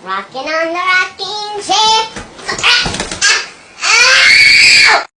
Rocking on the rocking.